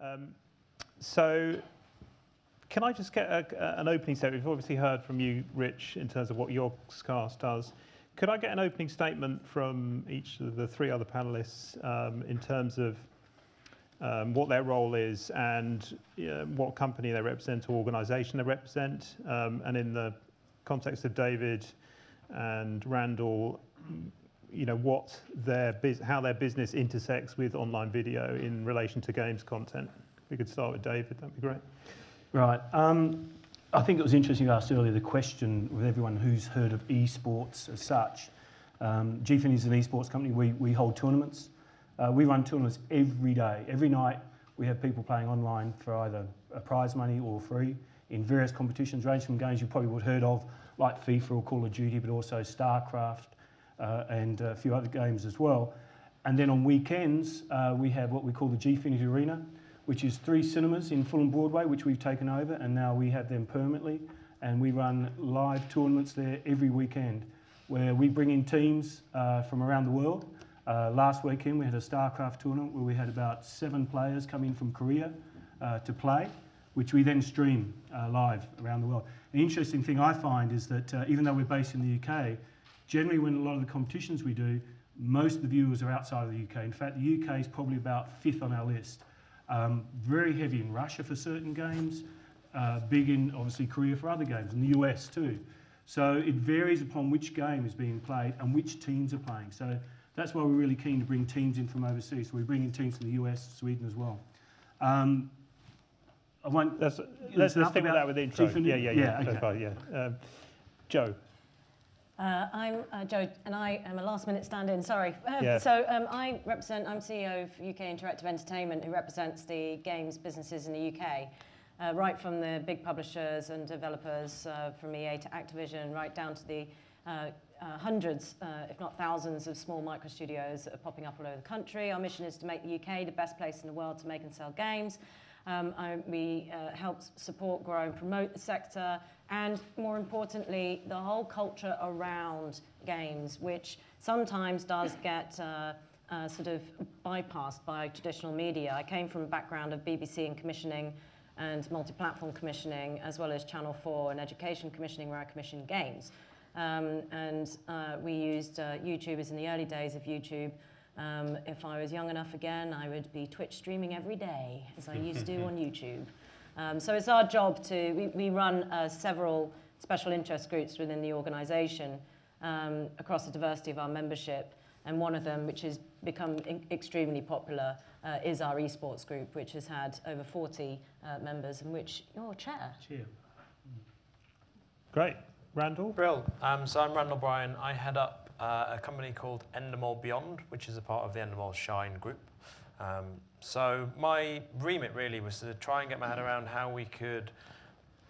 Um, so, can I just get a, a, an opening statement? We've obviously heard from you, Rich, in terms of what your cast does. Could I get an opening statement from each of the three other panelists um, in terms of um, what their role is and uh, what company they represent or organisation they represent, um, and in the context of David and Randall, you know what their how their business intersects with online video in relation to games content. If we could start with David, that'd be great. Right. Um, I think it was interesting you asked earlier the question with everyone who's heard of esports as such. Um, Gfinity is an esports company. We, we hold tournaments. Uh, we run tournaments every day. Every night we have people playing online for either a prize money or free in various competitions, ranging from games you probably would have heard of, like FIFA or Call of Duty, but also StarCraft and a few other games as well. And then on weekends, uh, we have what we call the Gfinity Arena, which is three cinemas in Fulham Broadway, which we've taken over, and now we have them permanently. And we run live tournaments there every weekend, where we bring in teams uh, from around the world. Uh, last weekend, we had a StarCraft tournament where we had about seven players come in from Korea uh, to play, which we then stream uh, live around the world. The interesting thing I find is that uh, even though we're based in the UK, generally when a lot of the competitions we do, most of the viewers are outside of the UK. In fact, the UK is probably about fifth on our list. Um, very heavy in Russia for certain games, uh, big in obviously Korea for other games, and the US too. So it varies upon which game is being played and which teams are playing. So that's why we're really keen to bring teams in from overseas. So we bring in teams from the US, Sweden as well. Um, I won't. Let's, let's, let's stick with that with the intro. Yeah, yeah, yeah. yeah, okay. so far, yeah. Um, Jo. Uh, I'm uh, Jo, and I am a last-minute stand-in. Sorry. Um, yeah. So um, I represent. I'm CEO of UK Interactive Entertainment, who represents the games businesses in the UK, uh, right from the big publishers and developers, uh, from EA to Activision, right down to the uh, uh, hundreds, if not thousands, of small micro studios that are popping up all over the country. Our mission is to make the UK the best place in the world to make and sell games. Um, I, we uh, help support, grow, and promote the sector, and more importantly, the whole culture around games, which sometimes does get uh, uh, sort of bypassed by traditional media. I came from a background of BBC and commissioning and multi-platform commissioning, as well as Channel 4 and education commissioning, where I commissioned games. Um, and uh, we used uh, YouTubers in the early days of YouTube um, if I was young enough again, I would be Twitch streaming every day, as I used to do on YouTube. Um, so it's our job to, we, we run uh, several special interest groups within the organisation um, across the diversity of our membership. And one of them, which has become extremely popular, uh, is our esports group, which has had over 40 uh, members, and which you're chair. Cheer. Great. Randall? Brill. Um, so I'm Randall Bryan. I head up uh, a company called Endemol Beyond, which is a part of the Endemol Shine group. Um, so my remit really was to try and get my head around how we could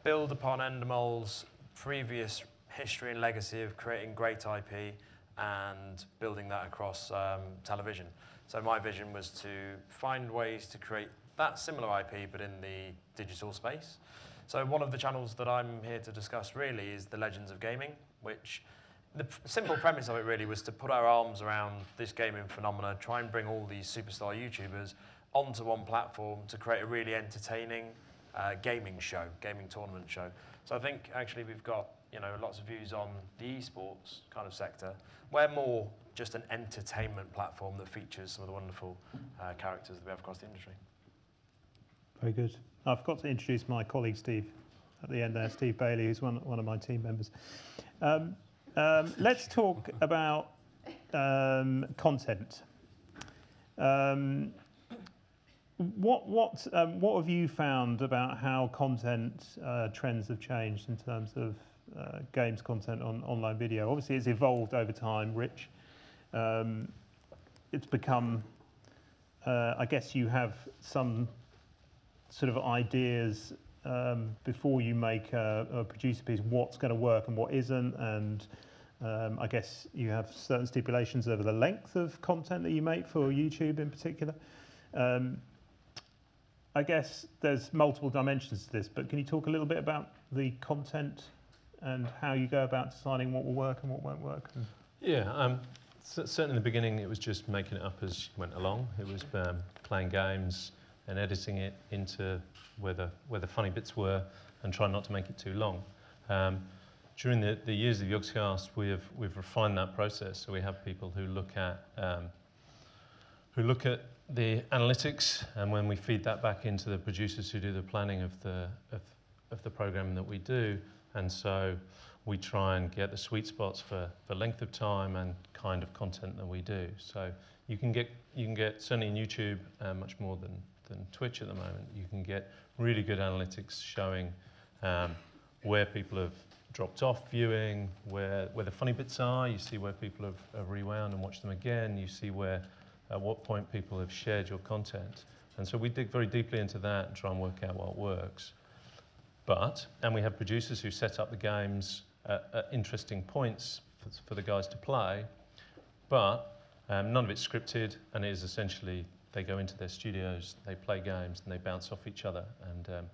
build upon Endemol's previous history and legacy of creating great IP and building that across um, television. So my vision was to find ways to create that similar IP but in the digital space. So one of the channels that I'm here to discuss really is the Legends of Gaming, which the simple premise of it really was to put our arms around this gaming phenomena, try and bring all these superstar YouTubers onto one platform to create a really entertaining uh, gaming show, gaming tournament show. So I think actually we've got you know lots of views on the esports kind of sector. We're more just an entertainment platform that features some of the wonderful uh, characters that we have across the industry. Very good. I forgot to introduce my colleague Steve at the end there, Steve Bailey, who's one, one of my team members. Um, um, let's talk about um, content. Um, what, what, um, what have you found about how content uh, trends have changed in terms of uh, games content on online video? Obviously, it's evolved over time, Rich. Um, it's become, uh, I guess you have some sort of ideas um, before you make a, a producer piece, what's going to work and what isn't, and um, I guess you have certain stipulations over the length of content that you make for YouTube in particular. Um, I guess there's multiple dimensions to this, but can you talk a little bit about the content and how you go about deciding what will work and what won't work? Yeah, um, certainly in the beginning it was just making it up as you went along. It was um, playing games, and editing it into where the, where the funny bits were and try not to make it too long. Um, during the, the years of Yogscast, we have, we've refined that process. So we have people who look at, um, who look at the analytics, and when we feed that back into the producers who do the planning of the, of, of the programming that we do, and so we try and get the sweet spots for, for length of time and kind of content that we do. So you can get, you can get certainly in YouTube, uh, much more than, than Twitch at the moment, you can get really good analytics showing um, where people have dropped off viewing, where, where the funny bits are, you see where people have, have rewound and watched them again, you see where, at what point people have shared your content. And so we dig very deeply into that and try and work out what works. But, and we have producers who set up the games at, at interesting points for, for, the guys to play, but um, none of it's scripted and it is essentially they go into their studios, they play games and they bounce off each other. And um,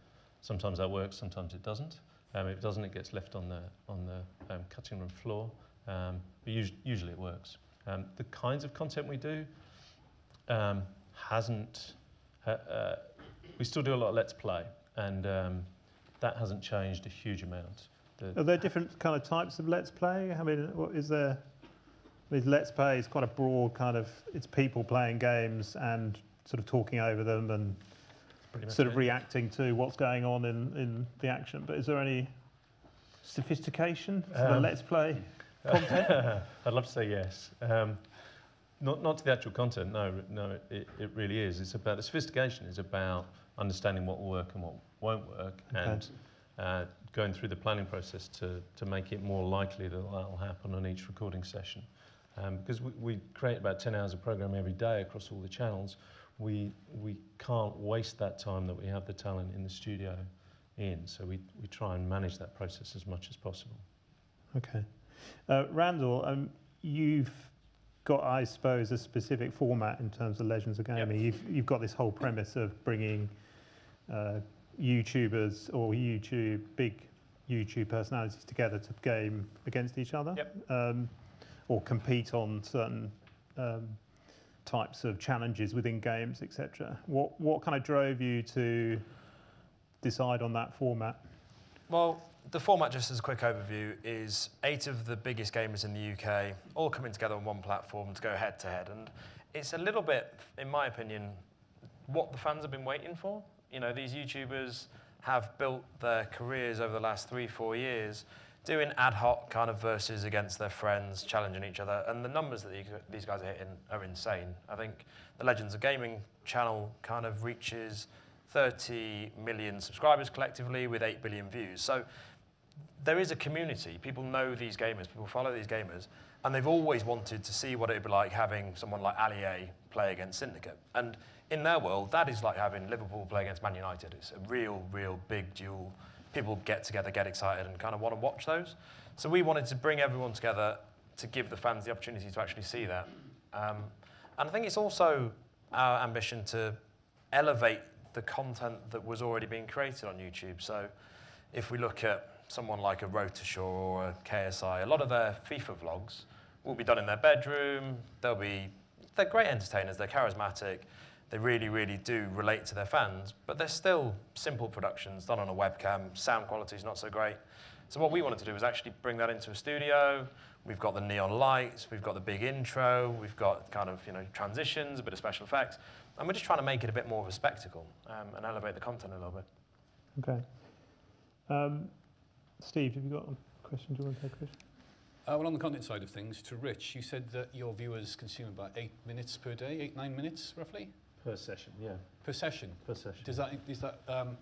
sometimes that works, sometimes it doesn't. Um, if it doesn't, it gets left on the, on the um, cutting room floor. Um, but us usually it works. Um, the kinds of content we do um, hasn't, uh, uh, we still do a lot of let's play, and that hasn't changed a huge amount. The Are there different kind of types of let's play? I mean, what is there? Mean, let's play is quite a broad kind of, it's people playing games and sort of talking over them and sort of reacting to what's going on in, in the action. But is there any sophistication to um, the Let's Play content? I'd love to say yes. Um, not, not to the actual content, no, no, it, it really is. It's about the sophistication, is about understanding what will work and what won't work, okay. and uh, going through the planning process to, to make it more likely that that will happen on each recording session. Um, because we, we create about 10 hours of program every day across all the channels, we, we can't waste that time that we have the talent in the studio in. So we, we try and manage that process as much as possible. Okay. Uh, Randall, um, you've got, I suppose, a specific format in terms of Legends of Gaming. Yep. You've, you've got this whole premise of bringing uh, YouTubers or YouTube, big YouTube personalities together to game against each other yep. um, or compete on certain um, types of challenges within games, etc. What what kind of drove you to decide on that format? Well, the format, just as a quick overview, is eight of the biggest gamers in the UK all coming together on one platform to go head to head, and it's a little bit, in my opinion, what the fans have been waiting for. You know, these YouTubers have built their careers over the last three, four years doing ad hoc kind of verses against their friends, challenging each other, and the numbers that these guys are hitting are insane. I think the Legends of Gaming channel kind of reaches 30 million subscribers collectively with 8 billion views. So there is a community. People know these gamers, people follow these gamers, and they've always wanted to see what it would be like having someone like Ali play against Syndicate. And in their world, that is like having Liverpool play against Man United. It's a real, real big duel people get together, get excited, and kind of want to watch those. So we wanted to bring everyone together to give the fans the opportunity to actually see that. Um, and I think it's also our ambition to elevate the content that was already being created on YouTube. So if we look at someone like a Wroetoshaw or a KSI, a lot of their FIFA vlogs will be done in their bedroom. They'll be, they're great entertainers, they're charismatic, they really, really do relate to their fans, but they're still simple productions done on a webcam. Sound quality is not so great. So what we wanted to do was actually bring that into a studio. We've got the neon lights, we've got the big intro, we've got kind of you know transitions, a bit of special effects, and we're just trying to make it a bit more of a spectacle um, and elevate the content a little bit. Okay. Um, Steve, have you got a question? Do you want to take a question? Uh, well, on the content side of things, to Rich, you said that your viewers consume about eight minutes per day, eight, nine minutes roughly? Per session, yeah. Per session? Per session. Does that, is that um,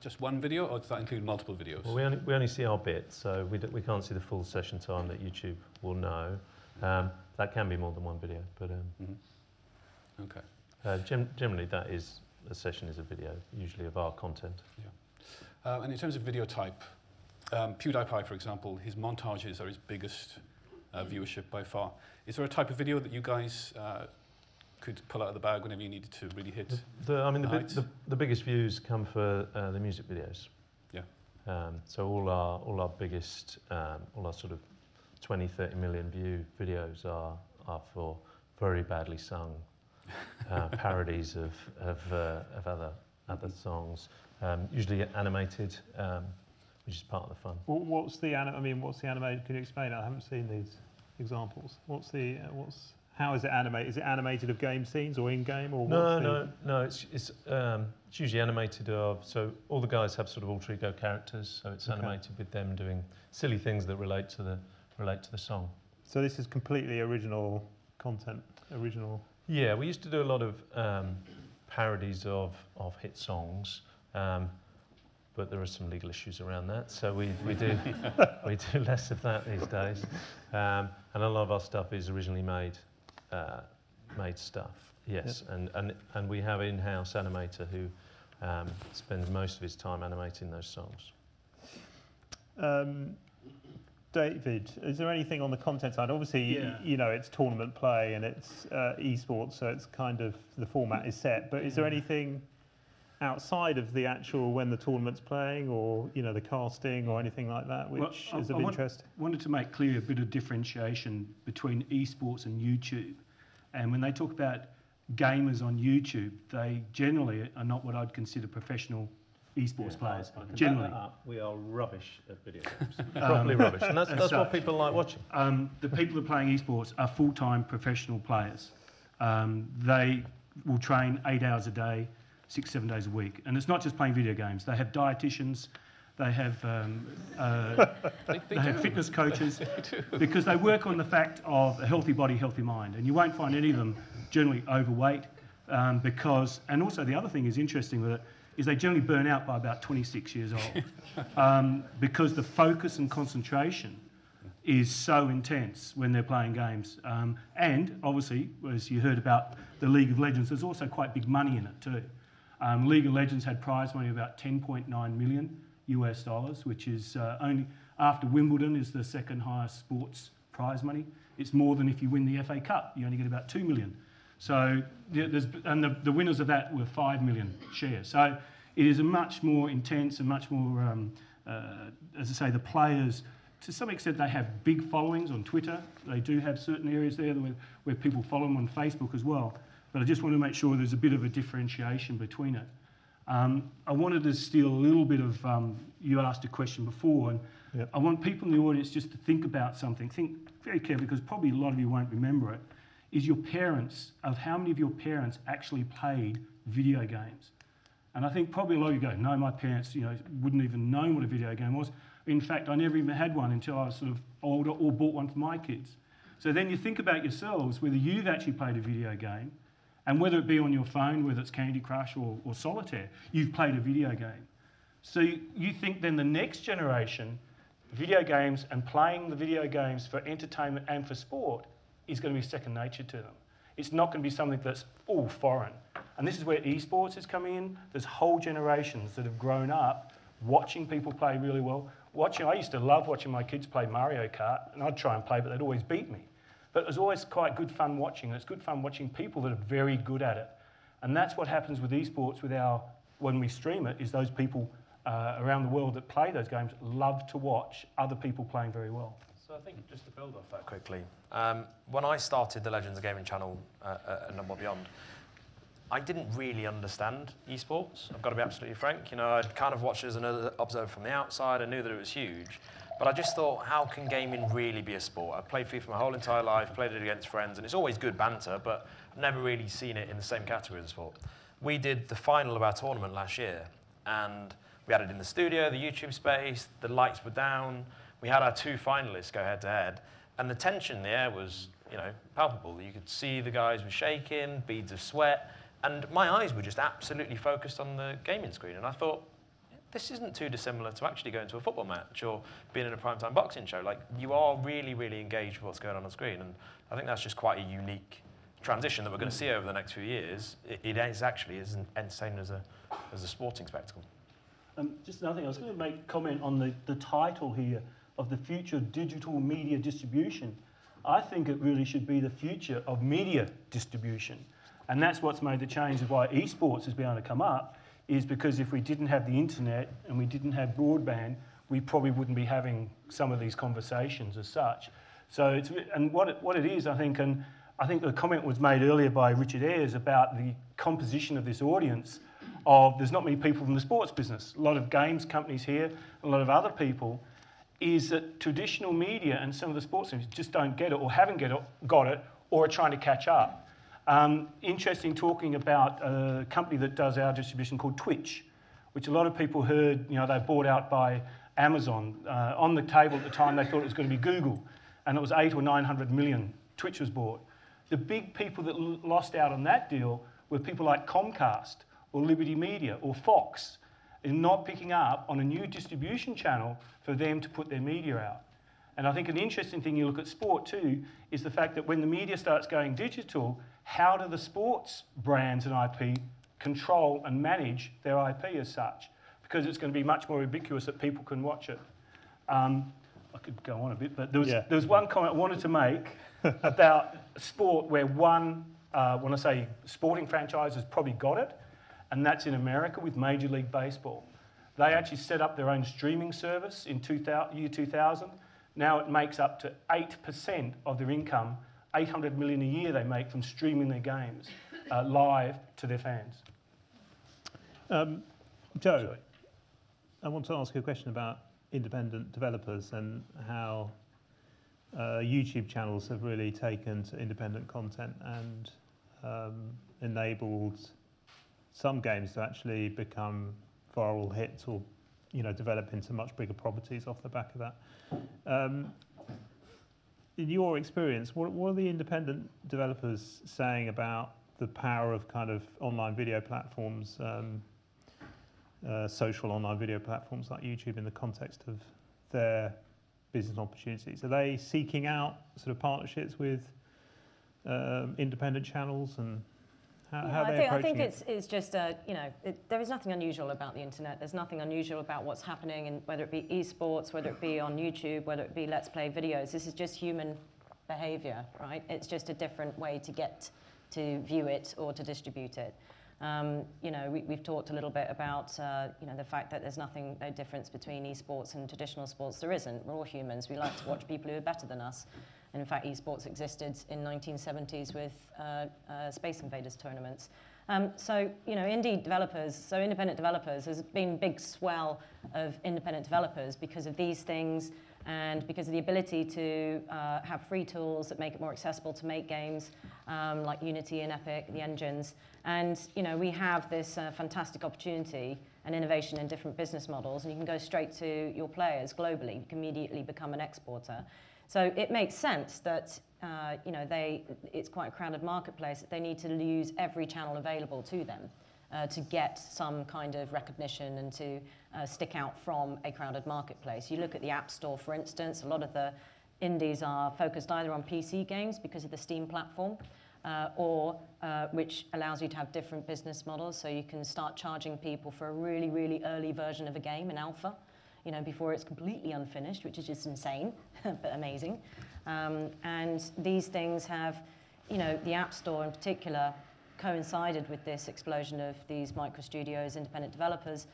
just one video or does that include multiple videos? Well, we only, we only see our bit, so we, we can't see the full session time that YouTube will know. Um, that can be more than one video, but... Um, mm -hmm. Okay. Uh, gem generally, that is, a session is a video, usually of our content. Yeah. Uh, and in terms of video type, um, PewDiePie, for example, his montages are his biggest uh, viewership by far. Is there a type of video that you guys uh, could pull out of the bag whenever you needed to really hit? The, the I mean, the, the, the, the, biggest views come for uh, the music videos. Yeah. Um, so all our all our biggest, um, all our sort of 20, 30 million view videos are are for very badly sung uh, parodies of, of, uh, of other, other songs, um, usually animated, um, which is part of the fun. Well, what's the anim- I mean, what's the animated? Can you explain? it? I haven't seen these examples. What's the uh, what's how is it animated? Is it animated of game scenes or in game or No, what's the- no, no. It's it's, um, it's usually animated of. So all the guys have sort of alter ego characters. So it's Okay. animated with them doing silly things that relate to the relate to the song. So this is completely original content. Original. Yeah, we used to do a lot of um, parodies of of hit songs. Um, but there are some legal issues around that, so we, we do we do less of that these days. Um, and a lot of our stuff is originally made uh, made stuff. Yes, and, and and we have in-house animator who um, spends most of his time animating those songs. Um, David, is there anything on the content side? Obviously, Yeah. you know, it's tournament play and it's uh, esports, so it's kind of the format is set. But is there anything outside of the actual when the tournament's playing, or you know, the casting or anything like that, Well, which I- is I of want- interest? wanted to make clear a bit of differentiation between esports and YouTube. And when they talk about gamers on YouTube, they generally are not what I'd consider professional esports players. Generally. We are rubbish at video games. Properly rubbish, and that's, as that's what people like watching. Um, the people who are playing esports are full-time professional players. Um, they will train eight hours a day, six, seven days a week. And it's not just playing video games. They have dietitians, they have, um, uh, They, they have fitness coaches, because they work on the fact of a healthy body, healthy mind. And you won't find any of them generally overweight, um, because, and also the other thing is interesting with it, is they generally burn out by about 26 years old. um, because the focus and concentration is so intense when they're playing games. Um, and obviously, as you heard about the League of Legends, there's also quite big money in it too. Um, League of Legends had prize money of about 10.9 million US dollars, which is uh, only after Wimbledon is the second highest sports prize money. It's more than if you win the FA Cup. You only get about 2 million. So, there's, and the, the winners of that were 5 million shares. So it is a much more intense and much more, um, uh, as I say, the players, to some extent, they have big followings on Twitter. They do have certain areas there where, where people follow them on Facebook as well. But I just want to make sure there's a bit of a differentiation between it. Um, I wanted to steal a little bit of, um, you asked a question before, and Yep. I want people in the audience just to think about something. Think very carefully, because probably a lot of you won't remember it. Is your parents, of how many of your parents actually played video games? And I think probably a lot of you go, no, my parents, you know, wouldn't even know what a video game was. In fact, I never even had one until I was sort of older or bought one for my kids. So then you think about yourselves, whether you've actually played a video game, and whether it be on your phone, whether it's Candy Crush or, or Solitaire, you've played a video game. So you, you think then the next generation, video games and playing the video games for entertainment and for sport is going to be second nature to them. It's not going to be something that's all foreign. And this is where esports is coming in. There's whole generations that have grown up watching people play really well. Watching, I used to love watching my kids play Mario Kart, and I'd try and play, but they'd always beat me. But it was always quite good fun watching. It's good fun watching people that are very good at it. And that's what happens with esports with our, when we stream it, is those people uh, around the world that play those games love to watch other people playing very well. So I think just to build off that quickly, um, when I started the Legends of Gaming channel uh, at Endemol Beyond, I didn't really understand esports. I've got to be absolutely frank. You know, I'd kind of watched it as an observer from the outside. I knew that it was huge. But I just thought, how can gaming really be a sport? I've played FIFA my whole entire life, played it against friends, and it's always good banter, but I've never really seen it in the same category as sport. We did the final of our tournament last year, and we had it in the studio, the YouTube space, the lights were down. We had our two finalists go head to head, and the tension in the air was, you know, palpable. You could see the guys were shaking, beads of sweat, and my eyes were just absolutely focused on the gaming screen. And I thought, this isn't too dissimilar to actually going to a football match or being in a primetime boxing show. Like, you are really, really engaged with what's going on on screen. And I think that's just quite a unique transition that we're going to see over the next few years. It, it is actually as entertaining as a, as a sporting spectacle. Um, just another thing, I was going to make comment on the, the title here of the future digital media distribution. I think it really should be the future of media distribution. And that's what's made the change of why esports has been able to come up, is because if we didn't have the internet and we didn't have broadband, we probably wouldn't be having some of these conversations as such. So it's, and what it, what it is, I think, and I think the comment was made earlier by Richard Ayres about the composition of this audience of there's not many people from the sports business, a lot of games companies here, a lot of other people, is that traditional media and some of the sports teams just don't get it or haven't get it, got it or are trying to catch up. Um, interesting talking about a company that does our distribution called Twitch, which a lot of people heard, you know, they bought out by Amazon. Uh, on the table at the time, they thought it was going to be Google, and it was eight or 900 million. Twitch was bought. The big people that lost out on that deal were people like Comcast or Liberty Media or Fox in not picking up on a new distribution channel for them to put their media out. And I think an interesting thing you look at sport too is the fact that when the media starts going digital, how do the sports brands and IP control and manage their IP as such? Because it's going to be much more ubiquitous that people can watch it. Um, I could go on a bit, but there was, yeah. there was one comment I wanted to make about sport where one, uh, when I say sporting franchise has probably got it, and that's in America with Major League Baseball. They actually set up their own streaming service in 2000, year 2000. Now it makes up to 8% of their income, 800 million a year they make from streaming their games uh, live to their fans. Um, Jo, Sorry. I want to ask you a question about independent developers and how uh, YouTube channels have really taken to independent content and um, enabled some games to actually become viral hits or you know develop into much bigger properties off the back of that. Um, in your experience, what, what are the independent developers saying about the power of kind of online video platforms, um, uh, social online video platforms like YouTube in the context of their business opportunities? Are they seeking out sort of partnerships with um, independent channels and how, yeah, how I think, I think it's, it's just, a, you know, it, there is nothing unusual about the internet. There's nothing unusual about what's happening, in, whether it be esports, whether it be on YouTube, whether it be Let's Play videos. This is just human behavior, right? It's just a different way to get to view it or to distribute it. Um, you know, we, have talked a little bit about, uh, you know, the fact that there's nothing, no difference between esports and traditional sports. There isn't. We're all humans. We like to watch people who are better than us. And in fact, esports existed in 1970s with uh, uh, Space Invaders tournaments. Um, so, you know, indie developers, so independent developers, there's been a big swell of independent developers because of these things and because of the ability to uh, have free tools that make it more accessible to make games um, like Unity and Epic, the engines. And you know, we have this uh, fantastic opportunity and innovation in different business models, and you can go straight to your players globally. You can immediately become an exporter. So it makes sense that uh, you know, they, it's quite a crowded marketplace, they need to use every channel available to them uh, to get some kind of recognition and to uh, stick out from a crowded marketplace. You look at the App Store, for instance, a lot of the indies are focused either on PC games because of the Steam platform, uh, or uh, which allows you to have different business models. So you can start charging people for a really, really early version of a game in alpha, you know, before it's completely unfinished, which is just insane, but amazing. Um, and these things have, you know, the App Store in particular coincided with this explosion of these micro studios, independent developers,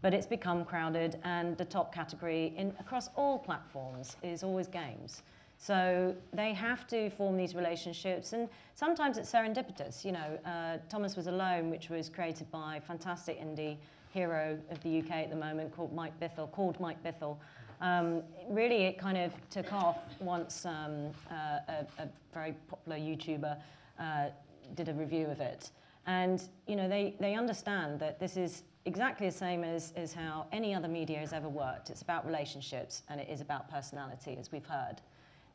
but it's become crowded and the top category in, across all platforms is always games. So they have to form these relationships, and sometimes it's serendipitous. You know, uh, Thomas Was Alone, which was created by fantastic indie hero of the UK at the moment called Mike Bithell, called Mike Bithell. Um, really, it kind of took off once um, uh, a, a, very popular YouTuber uh, did a review of it. And you know, they, they understand that this is exactly the same as, as how any other media has ever worked. It's about relationships and it is about personality, as we've heard.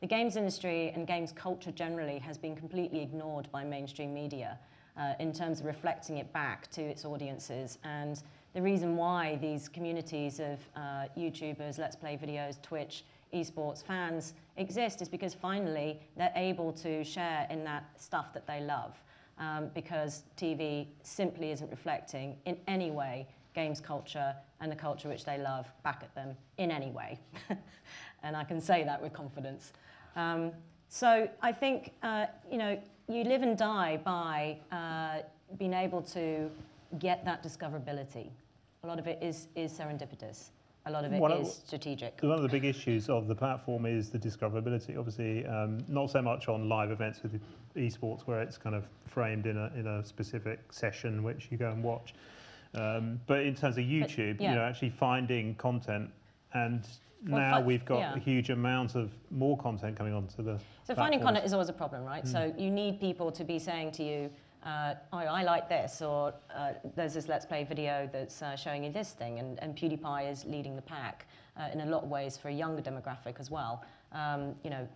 The games industry and games culture generally has been completely ignored by mainstream media uh, in terms of reflecting it back to its audiences. And the reason why these communities of uh, YouTubers, Let's Play videos, Twitch, esports fans exist is because finally they're able to share in that stuff that they love um, because TV simply isn't reflecting in any way games culture and the culture which they love back at them in any way. and I can say that with confidence. Um, so I think, uh, you know, you live and die by uh, being able to get that discoverability. A lot of it is, is serendipitous. a lot of it One is of- strategic. One of the big issues of the platform is the discoverability. Obviously, um, not so much on live events with esports where it's kind of framed in a, in a specific session which you go and watch. Um, but in terms of YouTube, yeah. you know, actually finding content, and Well, now we've got yeah. a huge amount of more content coming onto the. So finding content is always a problem, right? So you need people to be saying to you, uh, oh, I like this, or uh, there's this Let's Play video that's uh, showing you this thing, and, and PewDiePie is leading the pack uh, in a lot of ways for a younger demographic as well, um, you know,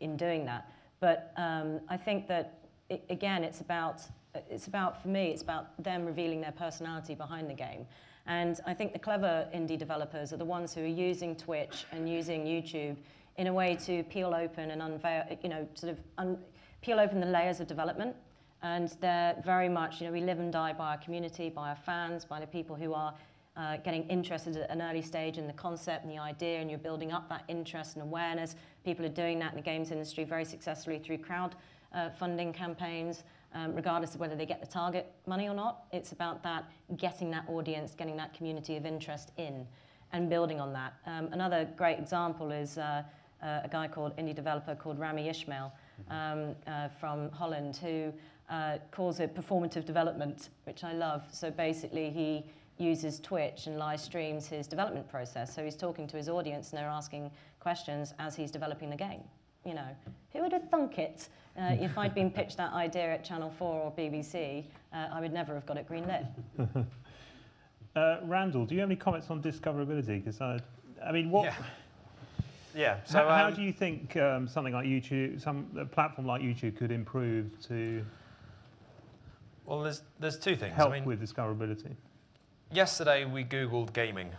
in doing that. But um, I think that, i again, it's about, it's about, for me, it's about them revealing their personality behind the game. And I think the clever indie developers are the ones who are using Twitch and using YouTube in a way to peel open and unveil, you know, sort of un- peel open the layers of development. And they're very much, you know, we live and die by our community, by our fans, by the people who are uh, getting interested at an early stage in the concept and the idea, and you're building up that interest and awareness. People are doing that in the games industry very successfully through crowd uh, funding campaigns, um, regardless of whether they get the target money or not. It's about that getting that audience, getting that community of interest in, and building on that. Um, another great example is uh, uh, a guy called indie developer called Rami Ismail um, uh, from Holland, who uh, calls it performative development, which I love. So basically, he uses Twitch and live streams his development process. So he's talking to his audience and they're asking questions as he's developing the game. You know, who would have thunk it? Uh, if I'd been pitched that idea at Channel 4 or BBC, uh, I would never have got it greenlit. Uh, Randall, do you have any comments on discoverability? Because I, I mean, what? Yeah. Yeah. So how, how um, do you think um, something like YouTube, some a platform like YouTube, could improve to well, there's there's two things. help I mean, with discoverability? yesterday we googled gaming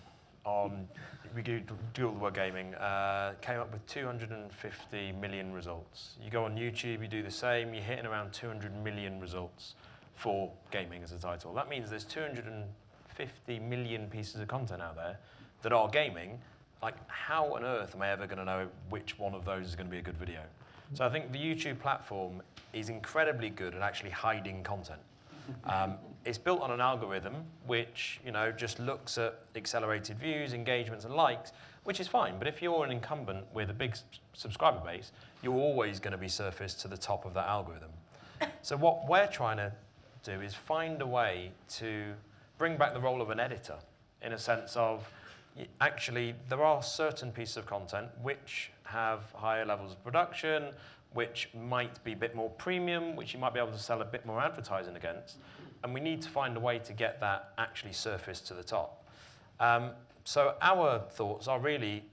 on we do all the word gaming uh, came up with 250 million results. You go on youtube you do the same you're hitting around 200 million results for gaming as a title. That means there's 250 million pieces of content out there that are gaming. Like how on earth am i ever going to know which one of those is going to be a good video? So i think the youtube platform is incredibly good at actually hiding content. Um, it's built on an algorithm which you know just looks at accelerated views, engagements, and likes, which is fine. But if you're an incumbent with a big subscriber base, you're always going to be surfaced to the top of that algorithm. So what we're trying to do is find a way to bring back the role of an editor, in a sense of actually there are certain pieces of content which have higher levels of production, which might be a bit more premium, which you might be able to sell a bit more advertising against. And we need to find a way to get that actually surfaced to the top. Um, so our thoughts are really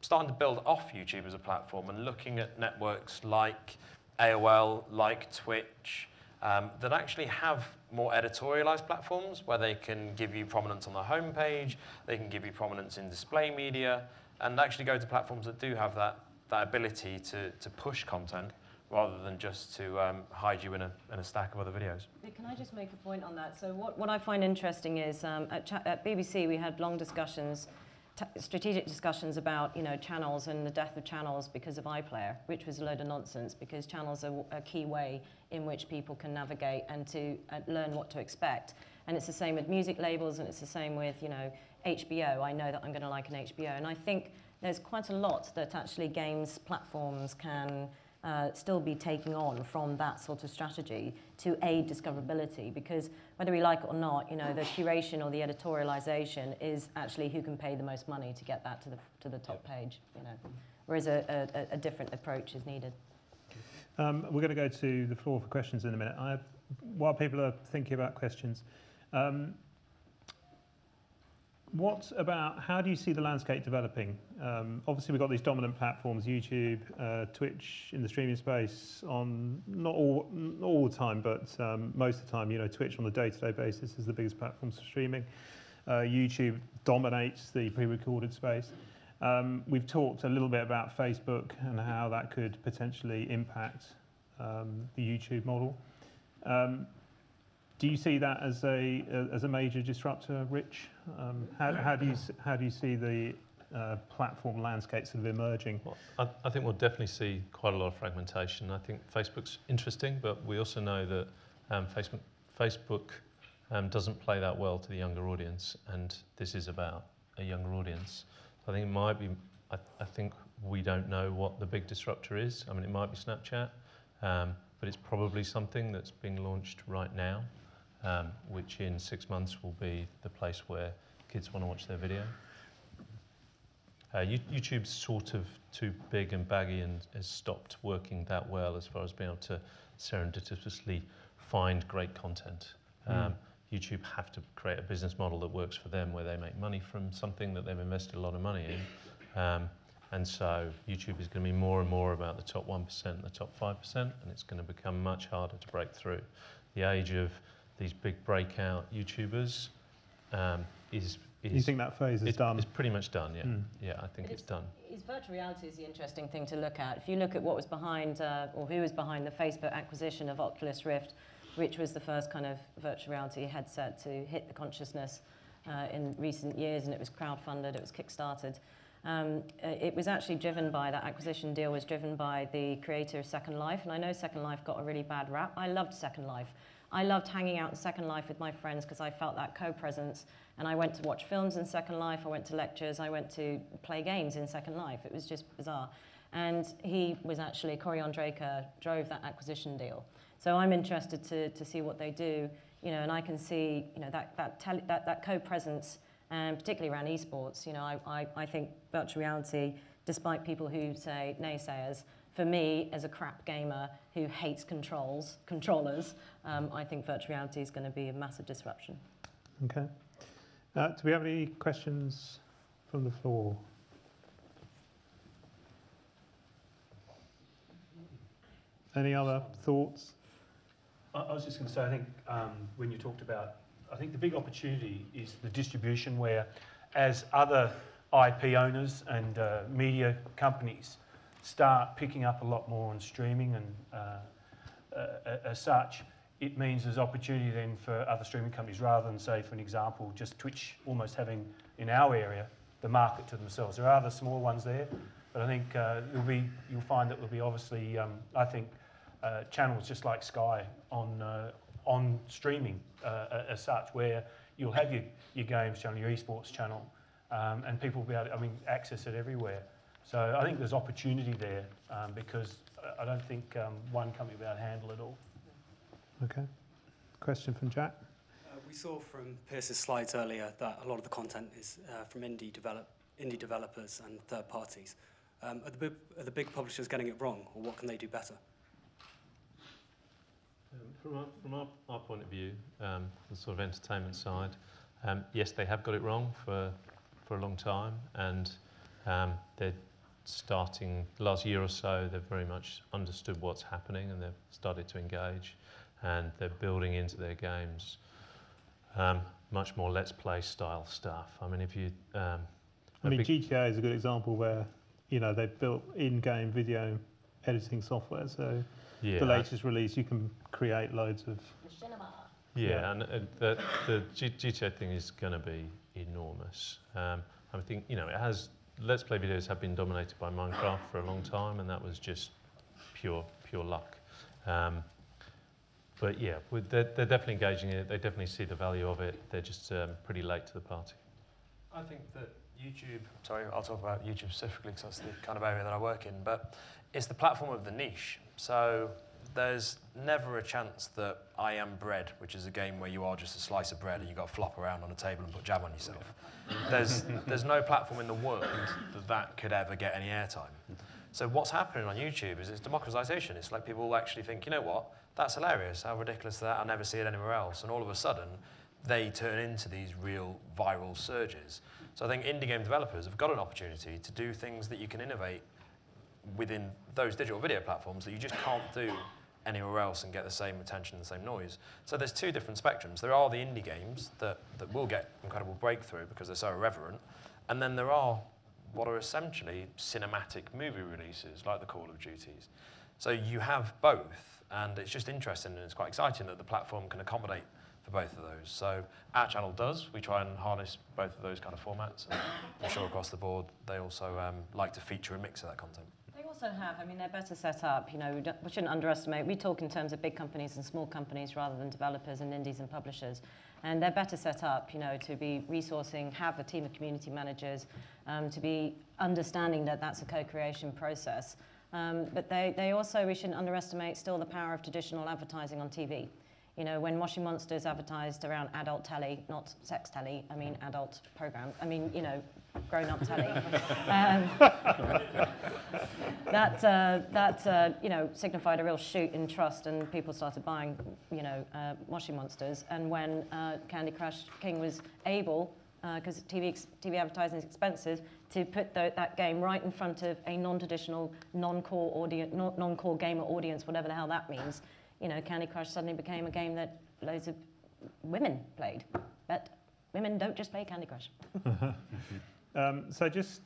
starting to build off YouTube as a platform and looking at networks like AOL, like Twitch, um, that actually have more editorialized platforms where they can give you prominence on the homepage, they can give you prominence in display media, and actually go to platforms that do have that, that ability to, to push content rather than just to um, hide you in a, in a stack of other videos. Can I just make a point on that? So what, what I find interesting is um, at, at BBC we had long discussions, strategic discussions about you know channels and the death of channels because of iPlayer, which was a load of nonsense because channels are a key way in which people can navigate and to uh, learn what to expect. And it's the same with music labels and it's the same with you know HBO. I know that I'm going to like an HBO, and I think there's quite a lot that actually games platforms can uh, still be taking on from that sort of strategy to aid discoverability because whether we like it or not, you know, the curation or the editorialization is actually who can pay the most money to get that to the, to the top page, you know, whereas a, a, a different approach is needed. Um, we're going to go to the floor for questions in a minute. I have, while people are thinking about questions, um, what about how do you see the landscape developing? Um, obviously, we've got these dominant platforms: YouTube, uh, Twitch in the streaming space. On not all not all the time, but um, most of the time, you know, Twitch on a day-to-day basis is the biggest platform for streaming. Uh, YouTube dominates the pre-recorded space. Um, we've talked a little bit about Facebook and how that could potentially impact um, the YouTube model. Do you see that as a as a major disruptor, Rich? Um, how, how do you how do you see the uh, platform landscape sort of emerging? Well, I, I think we'll definitely see quite a lot of fragmentation. I think Facebook's interesting, but we also know that um, Facebook, Facebook um, doesn't play that well to the younger audience, and this is about a younger audience. So I think it might be, I, I think we don't know what the big disruptor is. I mean, it might be Snapchat, um, but it's probably something that's being launched right now, um, which in six months will be the place where kids want to watch their video. Uh, YouTube's sort of too big and baggy and has stopped working that well as far as being able to serendipitously find great content. Um, mm. YouTube have to create a business model that works for them where they make money from something that they've invested a lot of money in. Um, and so YouTube is going to be more and more about the top 1% and the top 5%, and it's going to become much harder to break through. The age of these big breakout YouTubers um, is you think that phase is done? It's pretty much done, yeah. Mm. Yeah, I think it's, it's, done. It's virtual reality is the interesting thing to look at. If you look at what was behind, uh, or who was behind the Facebook acquisition of Oculus Rift, which was the first kind of virtual reality headset to hit the consciousness uh, in recent years, and it was crowdfunded, it was kickstarted. Um, uh, it was actually driven by, that acquisition deal was driven by the creator of Second Life, and I know Second Life got a really bad rap. I loved Second Life. I loved hanging out in Second Life with my friends because I felt that co-presence and I went to watch films in Second Life, I went to lectures, I went to play games in Second Life. It was just bizarre. And he was actually, Cory Ondrejka drove that acquisition deal. So I'm interested to, to see what they do, you know, and I can see, you know, that, that, tele, that, that co-presence, and particularly around esports, you know, I, I, I think virtual reality, despite people who say naysayers, for me, as a crap gamer who hates controls, controllers, um, I think virtual reality is going to be a massive disruption. Okay. Uh, do we have any questions from the floor? Any other thoughts? I, I was just going to say, I think um, when you talked about, I think the big opportunity is the distribution where as other IP owners and uh, media companies start picking up a lot more on streaming and uh, uh, as such, it means there's opportunity then for other streaming companies rather than, say, for an example, just Twitch almost having in our area the market to themselves. There are other small ones there, but I think uh, it'll be, you'll find that there'll be obviously, um, I think, uh, channels just like Sky on, uh, on streaming uh, as such, where you'll have your, your games channel, your esports channel, um, and people will be able to I mean, access it everywhere. So I think there's opportunity there um, because I don't think um, one company will be able to handle it all. Okay. Question from Jack. Uh, we saw from Piers's slides earlier that a lot of the content is uh, from indie, develop, indie developers and third parties. Um, are, the big, are the big publishers getting it wrong, or what can they do better? Um, from our, from our, our point of view, um, the sort of entertainment side, um, yes, they have got it wrong for, for a long time, and um, they're starting last year or so, they've very much understood what's happening and they've started to engage and they're building into their games um, much more let's play style stuff. I mean, if you. Um, I mean, GTA is a good example where, you know, they've built in-game video editing software. So yeah. the latest release, you can create loads of. Yeah, yeah. and uh, the, the G- GTA thing is going to be enormous. Um, I think, you know, it has. Let's play videos have been dominated by Minecraft for a long time, and that was just pure, pure luck. Um, but yeah, they're, they're, definitely engaging in it. They definitely see the value of it. They're just um, pretty late to the party. I think that YouTube, sorry, I'll talk about YouTube specifically because that's the kind of area that I work in, but it's the platform of the niche. So there's never a chance that I Am Bread, which is a game where you are just a slice of bread and you've got to flop around on a table and put jam on yourself. There's, there's no platform in the world that that could ever get any airtime. So what's happening on YouTube is it's democratization. It's like people actually think, you know what, that's hilarious. How ridiculous is that? I'll never see it anywhere else. And all of a sudden, they turn into these real viral surges. So I think indie game developers have got an opportunity to do things that you can innovate within those digital video platforms that you just can't do anywhere else and get the same attention and the same noise. So there's two different spectrums. There are the indie games that, that will get incredible breakthrough because they're so irreverent. And then there are what are essentially cinematic movie releases like the Call of Duties. So you have both and it's just interesting and it's quite exciting that the platform can accommodate for both of those. So our channel does. We try and harness both of those kind of formats. And I'm sure across the board they also um, like to feature a mix of that content. They also have, I mean, they're better set up. You know, we, we shouldn't underestimate. We talk in terms of big companies and small companies rather than developers and indies and publishers. And they're better set up, you know, to be resourcing, have a team of community managers, um, to be understanding that that's a co-creation process. Um, but they, they also, we shouldn't underestimate still the power of traditional advertising on TV. You know, when Moshi Monsters advertised around adult telly, not sex telly, I mean adult program, I mean, you know, grown-up telly. um, that, uh, that uh, you know, signified a real shoot in trust and people started buying, you know, uh, Moshi Monsters. And when uh, Candy Crush King was able, because uh, TV, TV advertising is expensive, to put the, that game right in front of a non-traditional, non-core audience, non-core gamer audience, whatever the hell that means, you know, Candy Crush suddenly became a game that loads of women played. But women don't just play Candy Crush. um, so just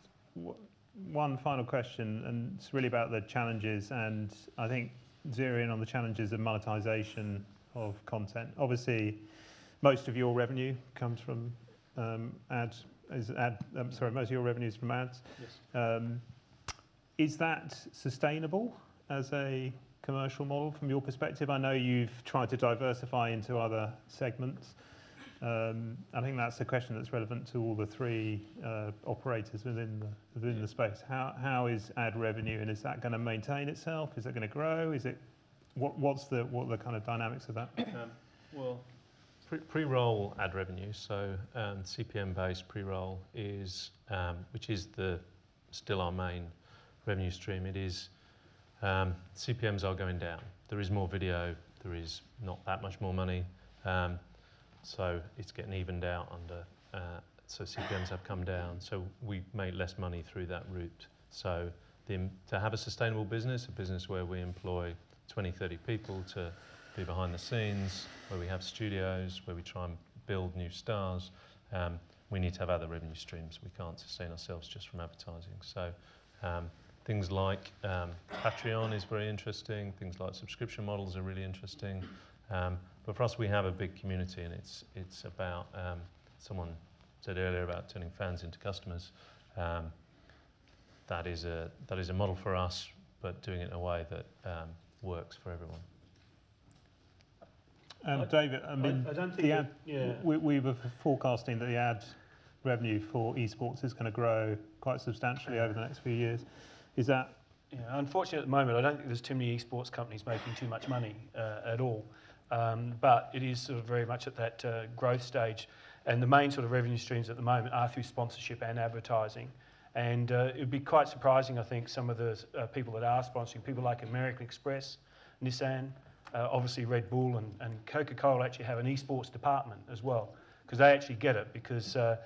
one final question, and it's really about the challenges, and I think zero in on the challenges of monetization of content. Obviously, most of your revenue comes from um, ads. Is ad? Um, sorry, most of your revenue is from ads. Yes. Um, is that sustainable as a commercial model from your perspective? I know you've tried to diversify into other segments. Um, I think that's a question that's relevant to all the three uh, operators within the, within the space. How, how is ad revenue, and is that going to maintain itself? Is it going to grow? Is it what, what's the what are the kind of dynamics of that? Um, well, pre-roll ad revenue, so um, CPM-based pre-roll is, um, which is the still our main revenue stream. It is um, CPMs are going down. There is more video, there is not that much more money, um, so it's getting evened out under. Uh, so CPMs have come down, so we make less money through that route. So the, to have a sustainable business, a business where we employ 20, 30 people to be behind the scenes, where we have studios, where we try and build new stars, um, we need to have other revenue streams. We can't sustain ourselves just from advertising. So um, Things like um, Patreon is very interesting. Things like subscription models are really interesting. Um, but for us, we have a big community, and it's it's about um, someone said earlier about turning fans into customers. Um, that is a that is a model for us, but doing it in a way that um, works for everyone. Um, David, I mean, I, I don't think the ad, yeah. we, we were forecasting that the ad revenue for esports is going to grow quite substantially over the next few years. Is that? Yeah, unfortunately, at the moment, I don't think there's too many esports companies making too much money uh, at all. Um, but it is sort of very much at that uh, growth stage. And the main sort of revenue streams at the moment are through sponsorship and advertising. And uh, it would be quite surprising, I think, some of the uh, people that are sponsoring, people like American Express, Nissan, uh, obviously Red Bull, and, and Coca Cola actually have an esports department as well, because they actually get it, because uh,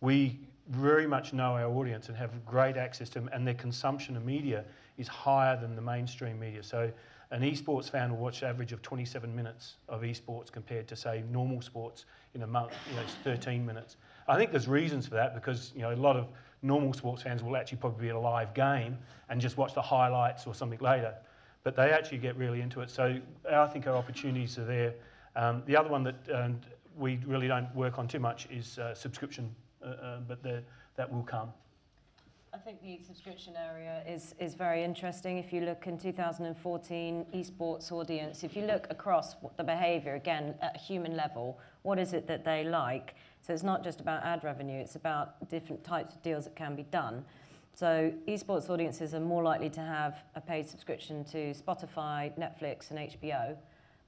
we very much know our audience and have great access to them, and their consumption of media is higher than the mainstream media. So, an esports fan will watch an average of 27 minutes of esports compared to, say, normal sports in a month. You know, it's 13 minutes. I think there's reasons for that because you know a lot of normal sports fans will actually probably be at a live game and just watch the highlights or something later, but they actually get really into it. So, I think our opportunities are there. Um, the other one that um, we really don't work on too much is uh, subscription but the, that will come. I think the subscription area is, is very interesting. If you look in 2014, esports audience, if you look across the behaviour, again, at a human level, what is it that they like? So it's not just about ad revenue, it's about different types of deals that can be done. So esports audiences are more likely to have a paid subscription to Spotify, Netflix and HBO.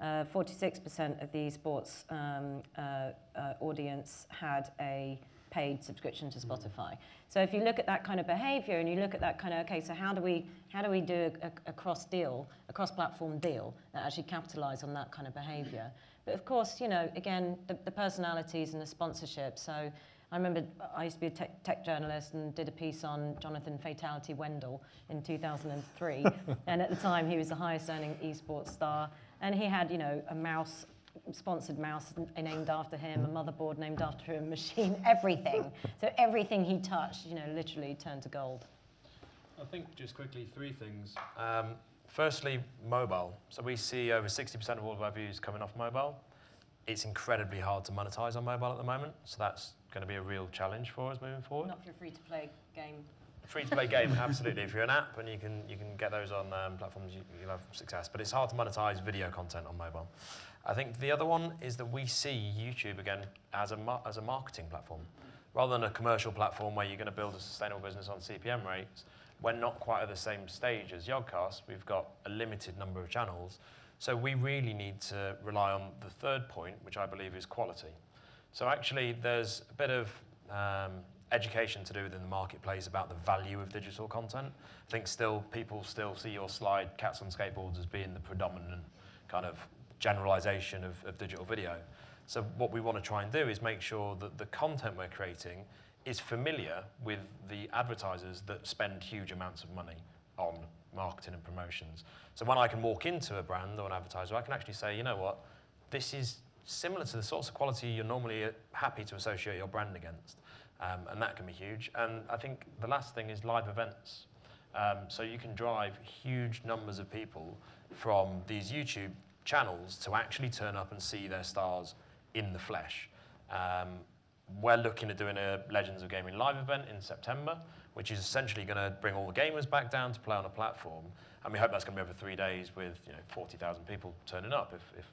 46% uh, of the esports um, uh, uh, audience had a paid subscription to Spotify. So if you look at that kind of behavior and you look at that kind of, okay, so how do we, how do we do a, a cross deal, a cross platform deal that actually capitalize on that kind of behavior? But of course, you know, again, the, the personalities and the sponsorship. So I remember I used to be a tech, tech, journalist and did a piece on Jonathan Fatality Wendel in 2003. and at the time, he was the highest earning esports star. And he had, you know, a mouse sponsored mouse named after him, a motherboard named after him, machine, everything. so everything he touched, you know, literally turned to gold. I think just quickly three things. Um, firstly, mobile. So we see over 60% of all of our views coming off mobile. It's incredibly hard to monetize on mobile at the moment, so that's going to be a real challenge for us moving forward. Not for a free-to-play game free-to-play game, absolutely. If you're an app and you can you can get those on um, platforms, you, you'll have success. But it's hard to monetize video content on mobile. I think the other one is that we see YouTube again as a as a marketing platform, rather than a commercial platform where you're going to build a sustainable business on CPM rates. We're not quite at the same stage as Yogscast. We've got a limited number of channels, so we really need to rely on the third point, which I believe is quality. So actually, there's a bit of um, education to do within the marketplace about the value of digital content. I think still people still see your slide, cats on skateboards, as being the predominant kind of generalization of, of digital video. So what we want to try and do is make sure that the content we're creating is familiar with the advertisers that spend huge amounts of money on marketing and promotions. So when I can walk into a brand or an advertiser, I can actually say, you know what, this is similar to the sorts of quality you're normally happy to associate your brand against. Um, and that can be huge. And I think the last thing is live events. Um, so you can drive huge numbers of people from these YouTube channels to actually turn up and see their stars in the flesh. Um, we're looking at doing a Legends of Gaming live event in September, which is essentially going to bring all the gamers back down to play on a platform. And we hope that's going to be over three days with you know, 40,000 people turning up if, if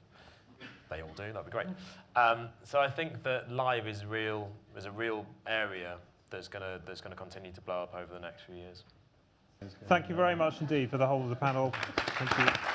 they all do, that'd be great. Um, so I think that live is real is a real area that's gonna that's gonna continue to blow up over the next few years. Thank you very much indeed for the whole of the panel. Thank you.